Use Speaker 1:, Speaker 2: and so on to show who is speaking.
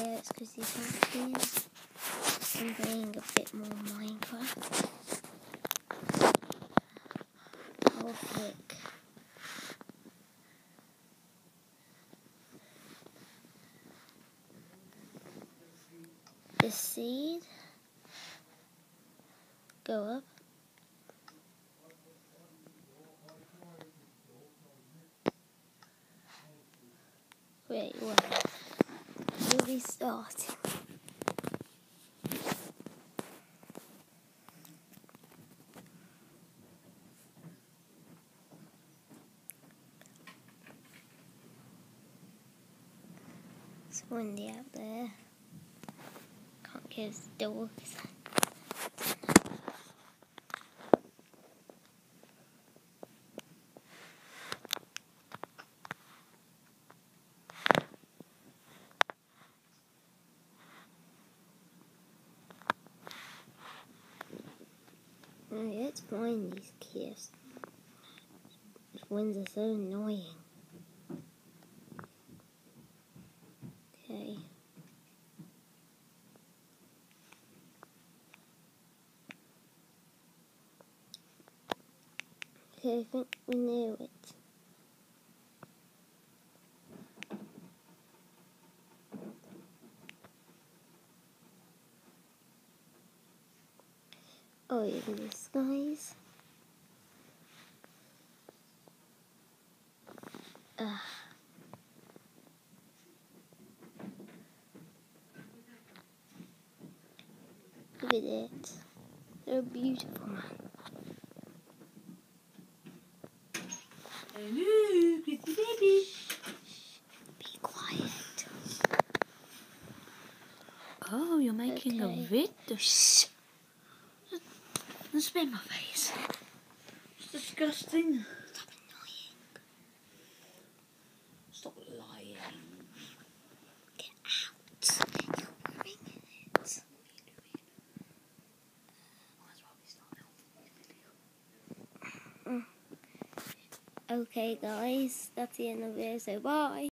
Speaker 1: it's because. I'm playing a bit more Minecraft. I'll pick the seed. Go up. Wait, what? Be starting. It's windy out there. Can't close the door It's fine, these kids. These winds are so annoying. Okay. Okay, I think we knew it. Oh, even this, guys. Ugh. Look at it. They're beautiful, man.
Speaker 2: Hello, pretty baby.
Speaker 1: Be quiet.
Speaker 2: Oh, you're making
Speaker 1: Okay.
Speaker 2: a video. Shh. Don't spit in my face. It's disgusting.
Speaker 1: Stop annoying.
Speaker 2: Stop lying.
Speaker 1: Get out. You're ruining it.
Speaker 2: Might as well we start now.
Speaker 1: Okay, guys. That's the end of the video, so bye.